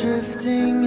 drifting